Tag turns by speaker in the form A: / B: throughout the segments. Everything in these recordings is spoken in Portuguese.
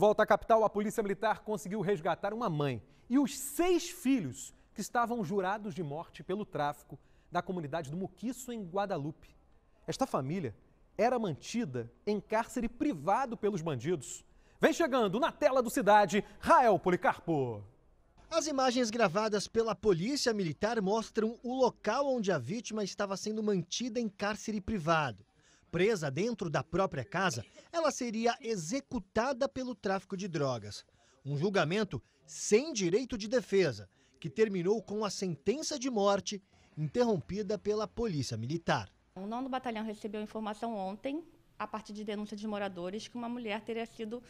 A: volta à capital, a Polícia Militar conseguiu resgatar uma mãe e os seis filhos que estavam jurados de morte pelo tráfico da comunidade do Muquiço, em Guadalupe. Esta família era mantida em cárcere privado pelos bandidos. Vem chegando na tela do Cidade, Rael Policarpo.
B: As imagens gravadas pela Polícia Militar mostram o local onde a vítima estava sendo mantida em cárcere privado. Presa dentro da própria casa, ela seria executada pelo tráfico de drogas. Um julgamento sem direito de defesa, que terminou com a sentença de morte interrompida pela Polícia Militar.
C: O nono batalhão recebeu informação ontem, a partir de denúncia de moradores, que uma mulher teria sido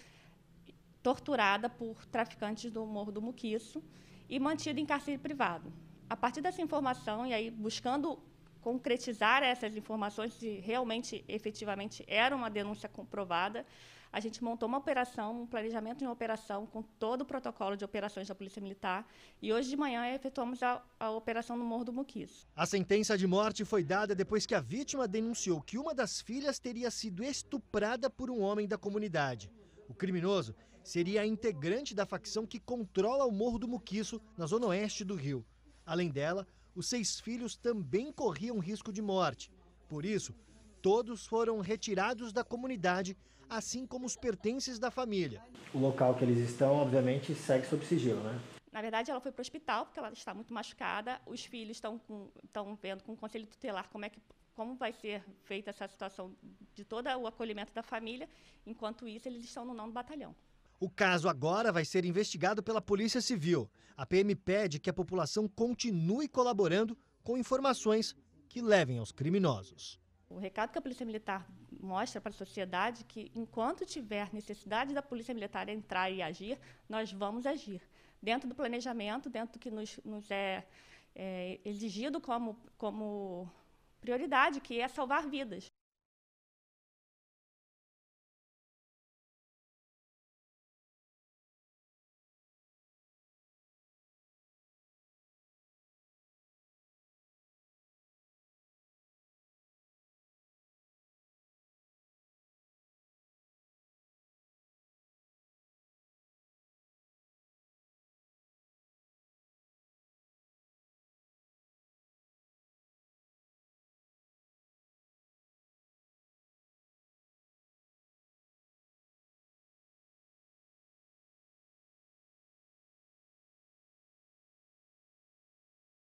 C: torturada por traficantes do Morro do Muquiço e mantida em cárcere privado. A partir dessa informação, e aí buscando concretizar essas informações se realmente, efetivamente, era uma denúncia comprovada. A gente montou uma operação, um planejamento de uma operação com todo o protocolo de operações da Polícia Militar e hoje de manhã efetuamos a, a operação no Morro do Muquiço.
B: A sentença de morte foi dada depois que a vítima denunciou que uma das filhas teria sido estuprada por um homem da comunidade. O criminoso seria integrante da facção que controla o Morro do Muquiço, na zona oeste do Rio. Além dela, os seis filhos também corriam risco de morte. Por isso, todos foram retirados da comunidade, assim como os pertences da família.
D: O local que eles estão, obviamente, segue sob sigilo, né?
C: Na verdade, ela foi para o hospital porque ela está muito machucada. Os filhos estão, com, estão vendo com o conselho tutelar como é que como vai ser feita essa situação de todo o acolhimento da família. Enquanto isso, eles estão no nono batalhão.
B: O caso agora vai ser investigado pela Polícia Civil. A PM pede que a população continue colaborando com informações que levem aos criminosos.
C: O recado que a Polícia Militar mostra para a sociedade é que, enquanto tiver necessidade da Polícia Militar entrar e agir, nós vamos agir. Dentro do planejamento, dentro do que nos, nos é, é exigido como, como prioridade, que é salvar vidas.